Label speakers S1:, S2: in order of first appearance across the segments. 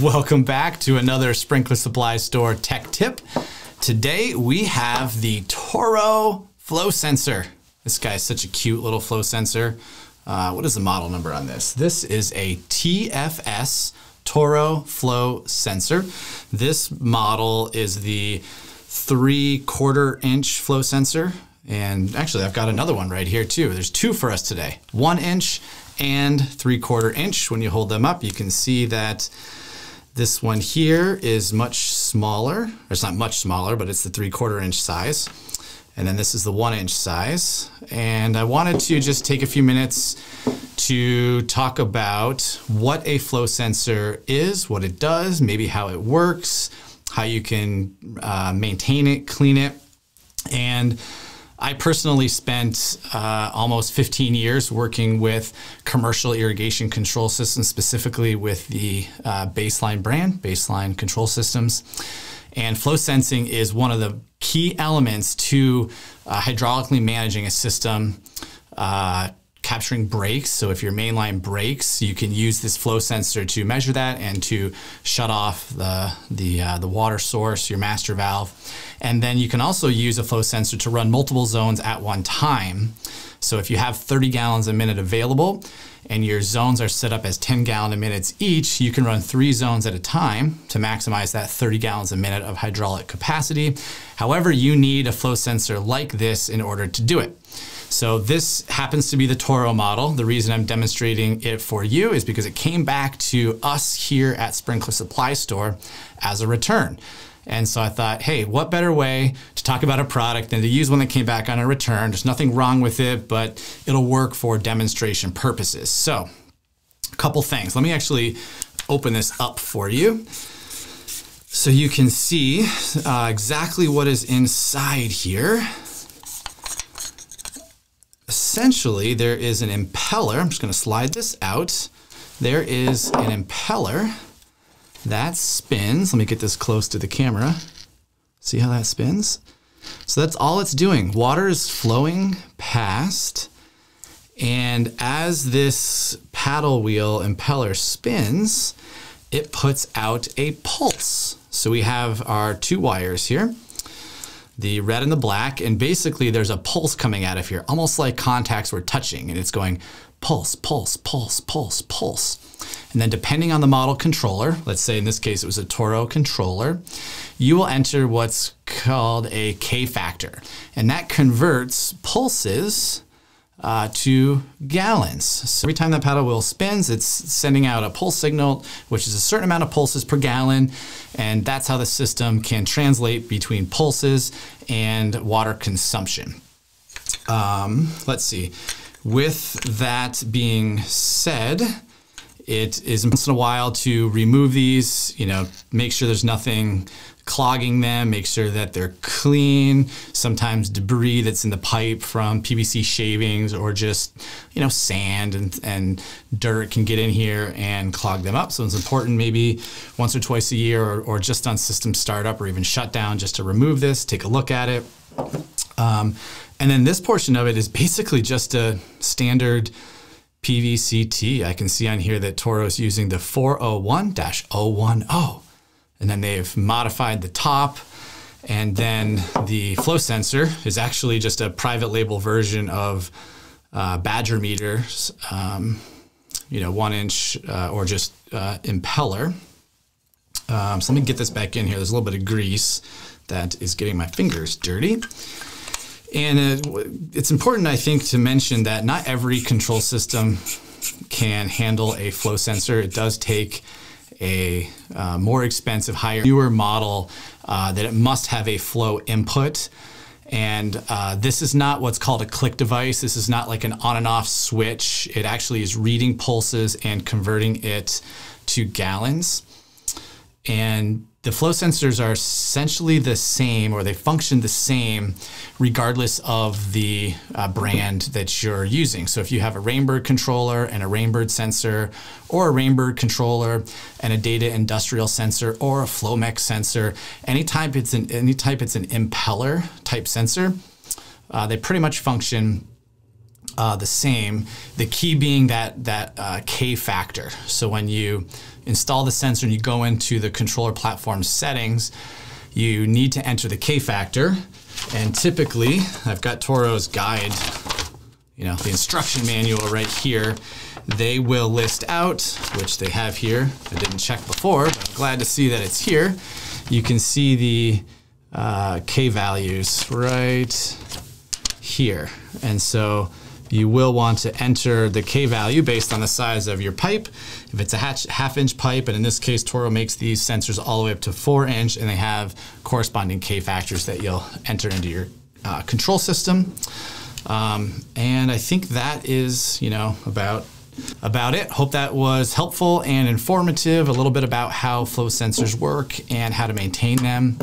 S1: Welcome back to another Sprinkler Supply Store tech tip. Today we have the Toro flow sensor. This guy is such a cute little flow sensor. Uh, what is the model number on this? This is a TFS Toro flow sensor. This model is the three quarter inch flow sensor. And actually, I've got another one right here too. There's two for us today one inch and three quarter inch. When you hold them up, you can see that this one here is much smaller. It's not much smaller, but it's the three quarter inch size. And then this is the one inch size. And I wanted to just take a few minutes to talk about what a flow sensor is, what it does, maybe how it works, how you can uh, maintain it, clean it. And I personally spent uh, almost 15 years working with commercial irrigation control systems, specifically with the uh, Baseline brand, Baseline Control Systems. And flow sensing is one of the key elements to uh, hydraulically managing a system uh, capturing breaks. So if your mainline breaks, you can use this flow sensor to measure that and to shut off the the uh, the water source, your master valve, and then you can also use a flow sensor to run multiple zones at one time. So if you have 30 gallons a minute available and your zones are set up as 10 gallon a minutes each, you can run three zones at a time to maximize that 30 gallons a minute of hydraulic capacity. However, you need a flow sensor like this in order to do it. So this happens to be the Toro model. The reason I'm demonstrating it for you is because it came back to us here at Sprinkler Supply Store as a return. And so I thought, hey, what better way to talk about a product than to use one that came back on a return? There's nothing wrong with it, but it'll work for demonstration purposes. So, a couple things. Let me actually open this up for you so you can see uh, exactly what is inside here essentially there is an impeller. I'm just going to slide this out. There is an impeller that spins. Let me get this close to the camera. See how that spins? So that's all it's doing. Water is flowing past. And as this paddle wheel impeller spins, it puts out a pulse. So we have our two wires here the red and the black, and basically there's a pulse coming out of here, almost like contacts were touching, and it's going pulse, pulse, pulse, pulse, pulse. And then depending on the model controller, let's say in this case it was a Toro controller, you will enter what's called a K factor. And that converts pulses uh, to gallons. So every time that paddle wheel spins, it's sending out a pulse signal, which is a certain amount of pulses per gallon. And that's how the system can translate between pulses and water consumption. Um, let's see. With that being said, it is once in a while to remove these, you know, make sure there's nothing clogging them, make sure that they're clean. Sometimes debris that's in the pipe from PVC shavings or just, you know, sand and, and dirt can get in here and clog them up. So it's important maybe once or twice a year or, or just on system startup or even shutdown just to remove this, take a look at it. Um, and then this portion of it is basically just a standard PVCT. I can see on here that Toro is using the 401-010. And then they've modified the top. And then the flow sensor is actually just a private label version of uh, Badger meters, um, you know, one inch uh, or just uh, impeller. Um, so let me get this back in here. There's a little bit of grease that is getting my fingers dirty. And it's important, I think, to mention that not every control system can handle a flow sensor. It does take a uh, more expensive, higher, newer model uh, that it must have a flow input. And uh, this is not what's called a click device. This is not like an on and off switch. It actually is reading pulses and converting it to gallons. And the flow sensors are essentially the same or they function the same regardless of the uh, brand that you're using. So if you have a Rainbird controller and a Rainbird sensor or a Rainbird controller and a data industrial sensor or a FloMec sensor, any type it's an, any type it's an impeller type sensor, uh, they pretty much function uh, the same. The key being that that uh, K factor. So when you install the sensor and you go into the controller platform settings, you need to enter the K factor. And typically, I've got Toro's guide, you know, the instruction manual right here. They will list out, which they have here. I didn't check before, but I'm glad to see that it's here. You can see the uh, K values right here. And so you will want to enter the K value based on the size of your pipe. If it's a half inch pipe, and in this case, Toro makes these sensors all the way up to four inch, and they have corresponding K factors that you'll enter into your uh, control system. Um, and I think that is, you know, about about it. Hope that was helpful and informative. A little bit about how flow sensors work and how to maintain them.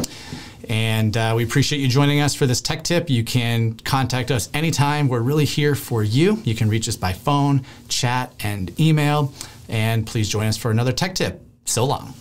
S1: And uh, we appreciate you joining us for this tech tip. You can contact us anytime. We're really here for you. You can reach us by phone, chat, and email. And please join us for another tech tip. So long.